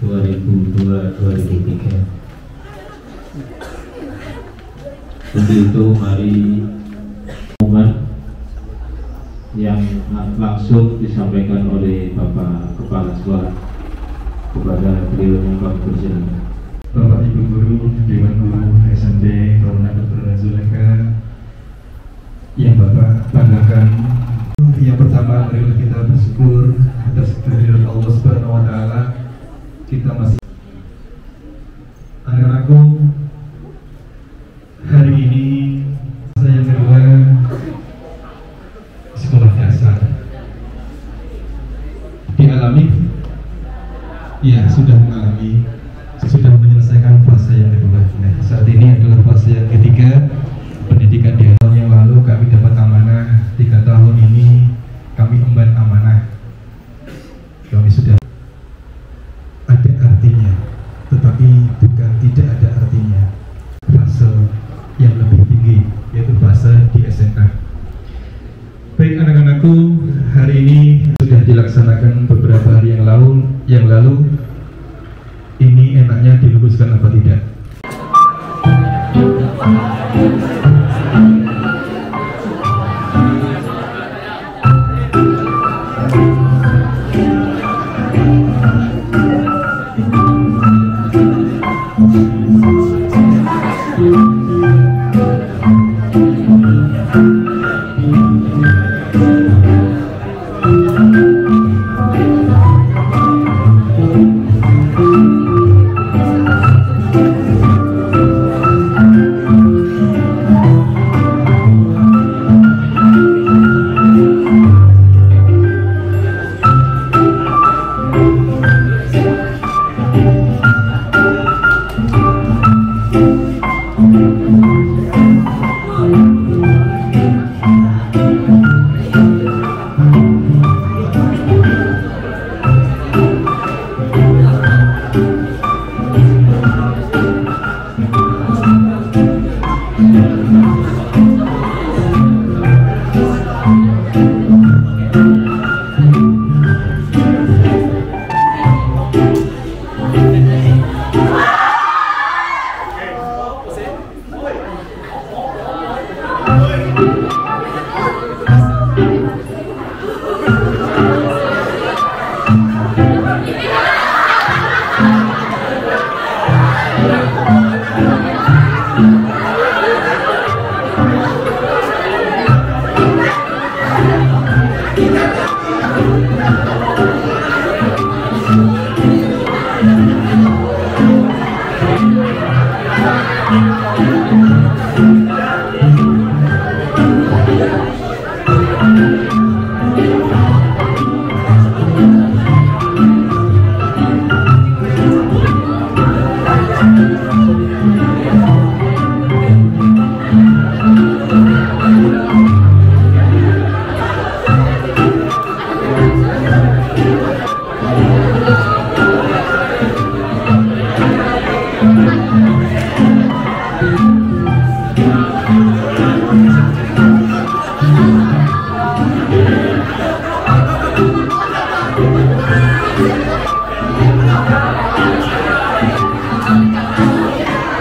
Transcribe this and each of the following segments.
2002-2003 Untuk itu mari momen yang langsung disampaikan oleh Bapak Kepala Sekolah kepada beliau yang kami. Bapak Ibu Guru, Dewan Guru SMD Corona Dr. Zuleka yang Bapak banggakan yang pertama marilah kita bersyukur atas kehadiran Allah Subhanahu wa taala kita masih anak-anakku hari ini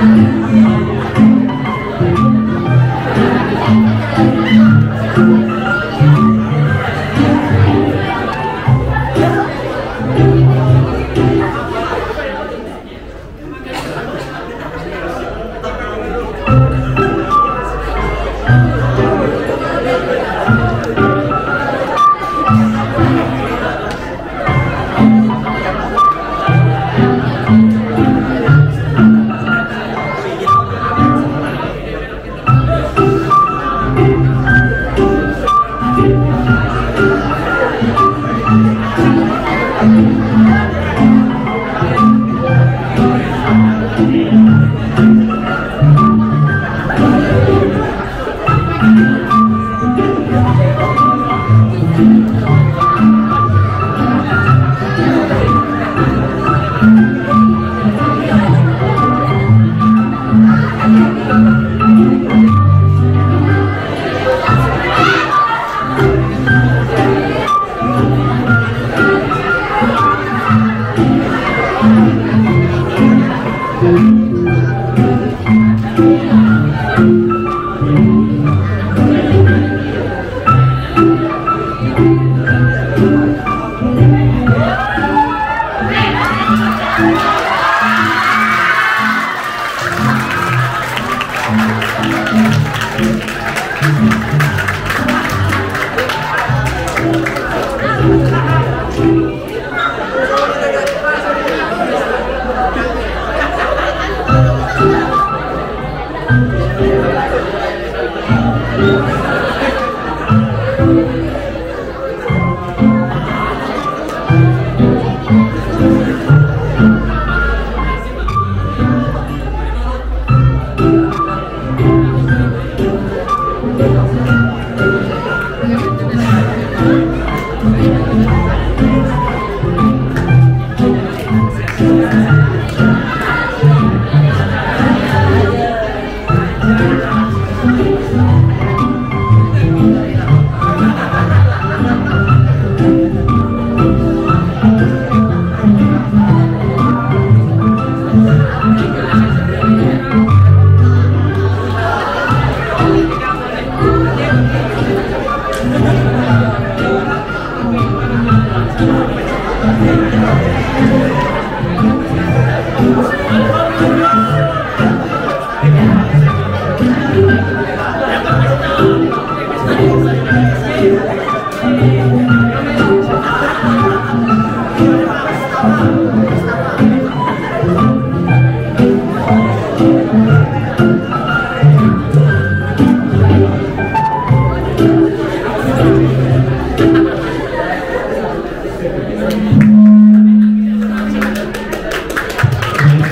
Yeah. Mm-hmm.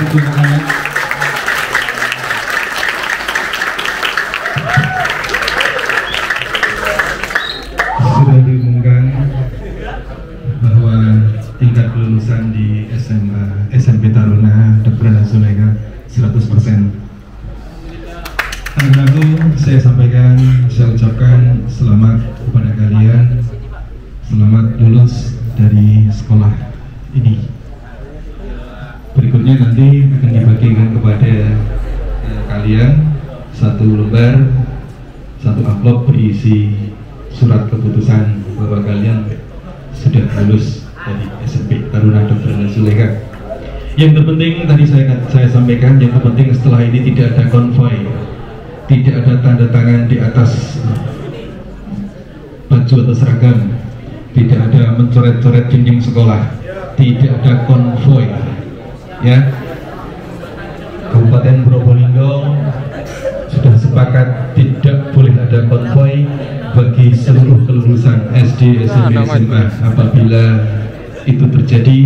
Baik, terima kasih. Sudah berisi surat keputusan bahwa kalian sudah lulus dari SMP Taruna Dr. Zuleka. Yang terpenting tadi saya saya sampaikan yang terpenting setelah ini tidak ada konvoy, tidak ada tanda tangan di atas baju atau seragam, tidak ada mencoret-coret dinding sekolah, tidak ada konvoy, ya Kabupaten Probolinggo sepakat tidak boleh ada konvoy bagi seluruh kelulusan SD, SMP, SMA apabila itu terjadi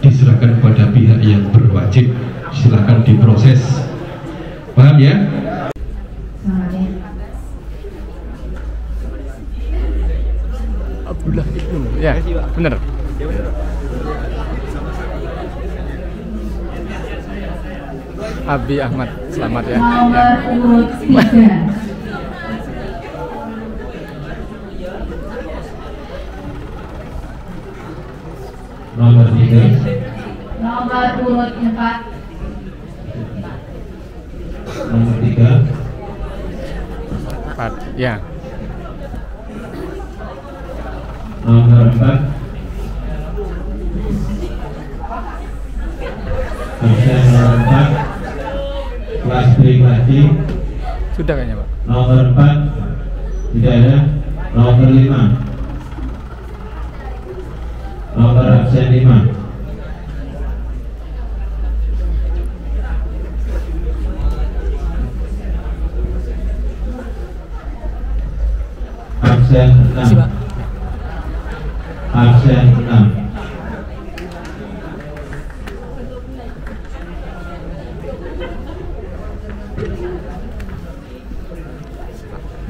diserahkan pada pihak yang berwajib. Silakan diproses. Paham ya? Abdullah. Ya, benar. Abi Ahmad, selamat ya. Ya. Nomor tiga. Nomor urut empat. Nomor tiga. Empat, ya. Nomor empat. Absen nomor empat pribadi sudah kayaknya pak. Nomor 4 tidak ada. Nomor 5 nomor absen 5 absen 6 absen 6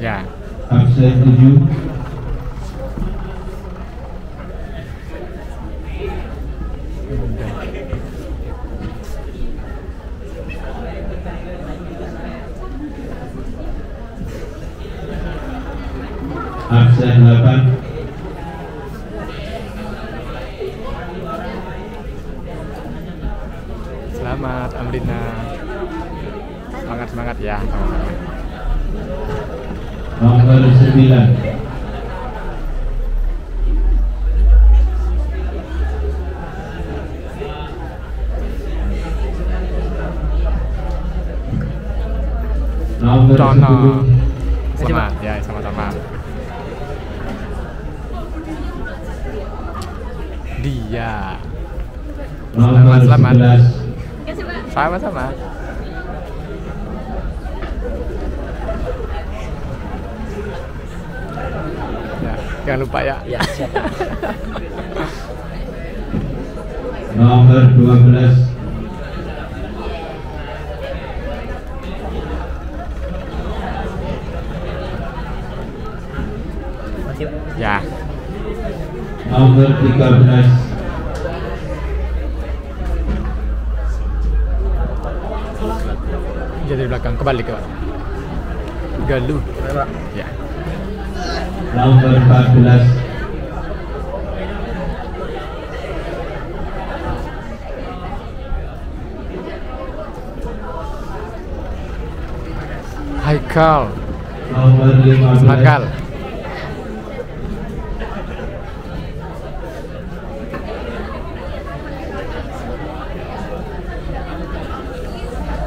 dạ yeah. Dono. Selamat ya, sama-sama. Dia. Nomor Selamat, selamat. Sama-sama. Jangan lupa ya. Ya, siap. Nomor 12 Masih, Ya. Nomor 13 Jadi belakang kembali ke Galuh. Ya. Nomor 14 Haikal. Nomor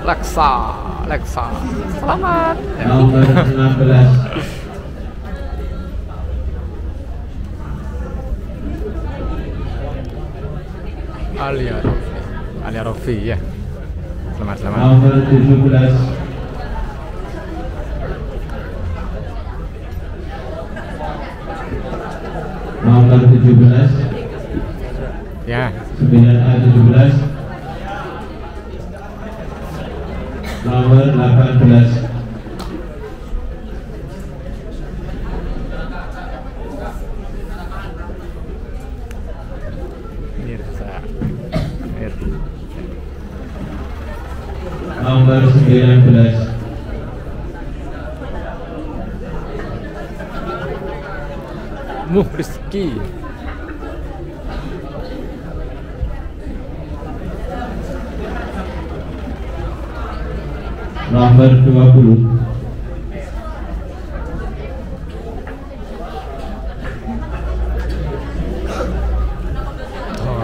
Leksa, Leksa. Selamat. Nomor 16 Alia Rofi. Alia Rofi ya. Selamat, selamat. Nomor 17 Nomor 17 Ya. 9A 17 Nomor 18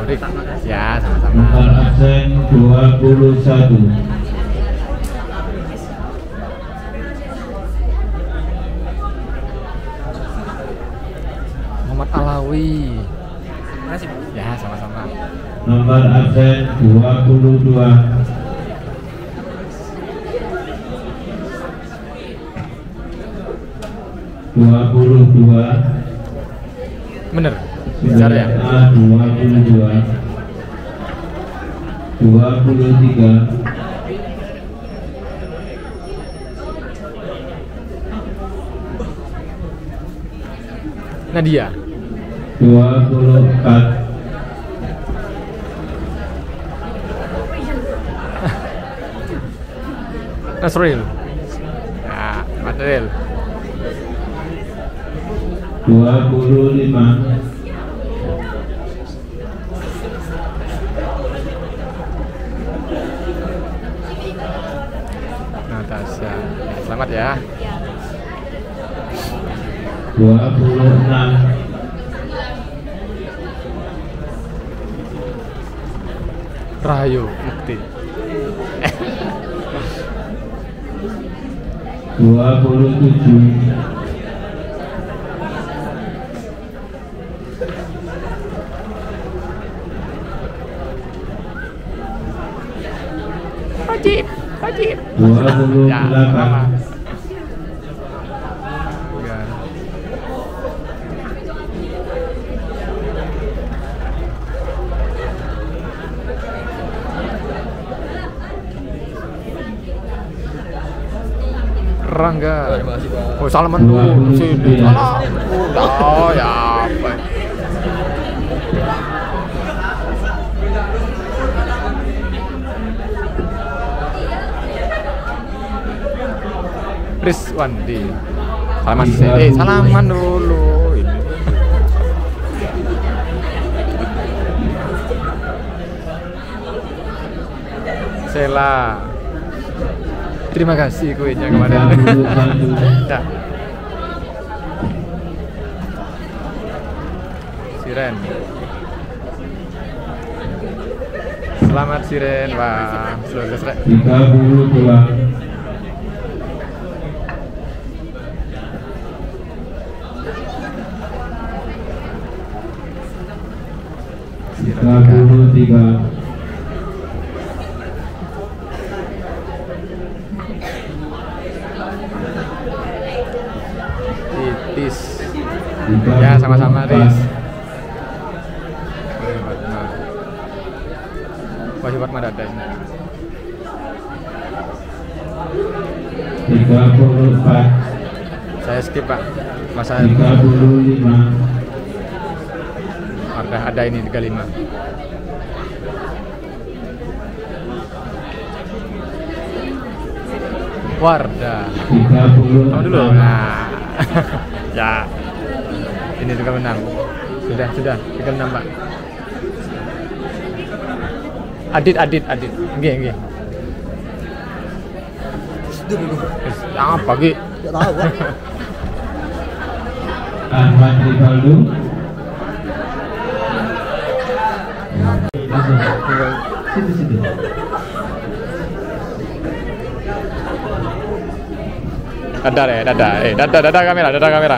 Torik. Ya, sama-sama. Nomor absen 21 Muhammad Alawi. Masih. Ya, sama-sama. Nomor absen 22 22 Bener. Bicara ya. A 22 23 Nadia. 24 Nasril. Ya, Madril. 25 Natasha. Ya, selamat ya. 26 Rahayu Mukti. 27 Wajib, wajib. 28 Ya, sama. Ya. Terima kasih, Pak. Oh, salaman dulu sini. Salam. Udah, ya apa. Rizwandi. Salaman sini. Eh, salaman dulu. Sela. Terima kasih kuenya kemarin. 31 Ya. Siren. Selamat Siren, Pak. Sukses, Rek. 32 Siren. 33 Titis. 33 Ya, 34 Saya skip pak. Masa 35 ada ada ini 35. Wardah. 30 Tahu dulu. Nah. ya. Ini juga menang. Sudah, sudah. 36, Pak. Adit, Adit, Adit. Nggih, nggih. Apa, Ki? Tidak tahu, Pak. Ahmad Rivaldo situ situ Dada deh, dada. Eh, dada, dada kamera, dada kamera.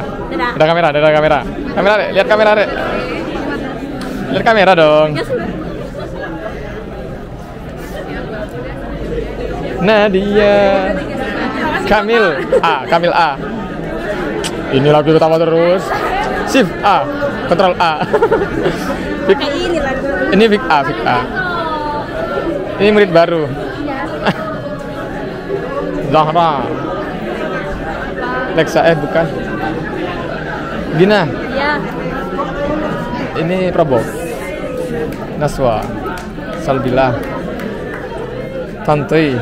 Dada kamera, dada kamera. Kamera, Dek. lihat kamera, Dek. Lihat kamera dong. Nadia. Kamil A, Kamil A. Ini lagu utama terus. Shift A, kontrol A. Vic, ini lagu ini Vic A, Vic A. Ini murid baru. Zahra. Lexa eh bukan. Gina, ya ini Probo. Naswa. Salbila. Tanti.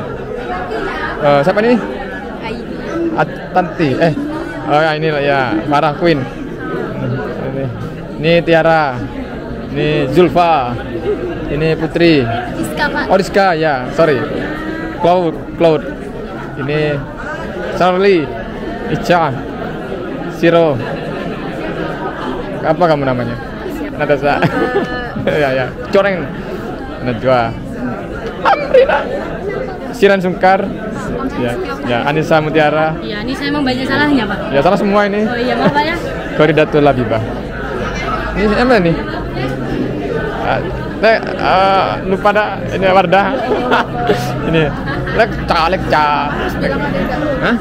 Eh, siapa ini? Tanti. Eh. Oh ya ini lah ya, Farah Queen. Ini. Ini Tiara. Ini Zulfa. Ini Putri. Iska pak Oh Rizka ya, sorry. Cloud, Cloud. Ini Charlie, Ica, Siro. Apa kamu namanya? Natasha. ya ya. Coreng. Najwa. Amrina. Siran Sungkar. Ya, ya. Anissa Mutiara. iya ini saya emang banyak salahnya pak Ya salah semua ini. oh iya maaf pak ya Koridatul Labibah. Ini apa nih? Ah, Nek, ah, lupa dah ini Wardah. ini. Lek caleg ca. Hah?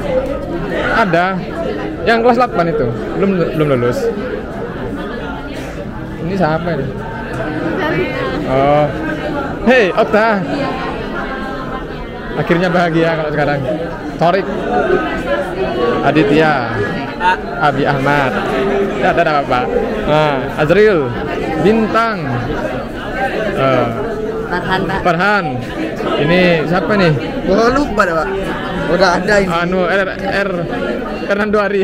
Ada. Yang kelas 8 itu. Belum belum lulus. Ini siapa ini? Oh. Hei, Okta. Akhirnya bahagia kalau sekarang. Torik. Aditya. Abi Ahmad. Ya, ada apa? Nah, Azril. Bintang. Eh, Farhan pak Farhan. Ini siapa nih? Oh, lupa dah, Pak. Udah ada ini. Anu R R Hernando Ari.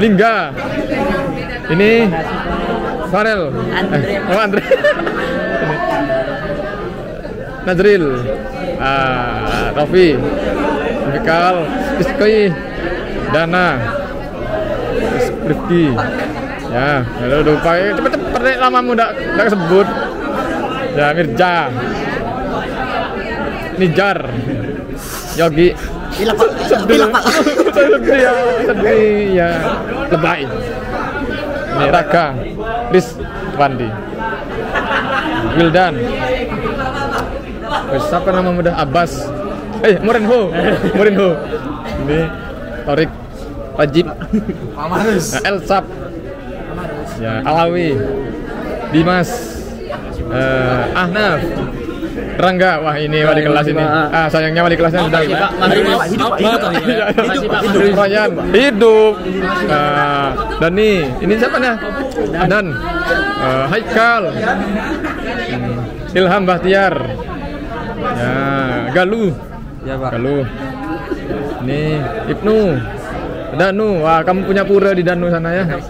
Lingga. Ini Farel. Andre. Eh, oh Andre. Ini. Nazril. Ah, Rofi. Mikal. Iskoi. Dana. Rifki. Ya, lalu lupa. Cepet-cepet deh lamamu udah udah kesebut. Ya, Mirja. Nijar. Yogi. Gila, Pak. Gila, Pak. sedih ya, sedih ya. Lebay. Ini Raka. Riz Wandi. Wildan. Wes, siapa nama muda Abbas? Eh, Morenho. Morenho. Ini Torik Wajib. Nah, Elsap. Ya, Alawi. Dimas. Eh, Ahnaf. Rangga, wah ini wali kelas ini. Ah, sayangnya wali kelasnya sudah. Hidup. Hidup. Hidup. Hidup. Hidup. Nah, dan nih, ini siapa nih? Dan eh, Haikal. Hmm, Ilham Bahtiar. Ya, Galuh. Ya, Pak. Galuh. Ini Ibnu. Danu, wah kamu punya pura di Danu sana ya. Hmm,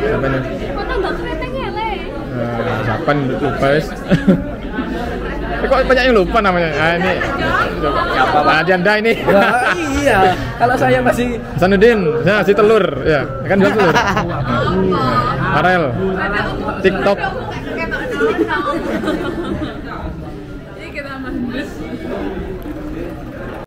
siapa nih? Siapa nih lupa guys. Eh, Kok banyak yang lupa namanya? Nah, ini Siapa, Pak? Nah, janda ini. Ya, iya. Kalau saya masih Sanudin, ya si telur, ya kan jual telur. Farel, TikTok.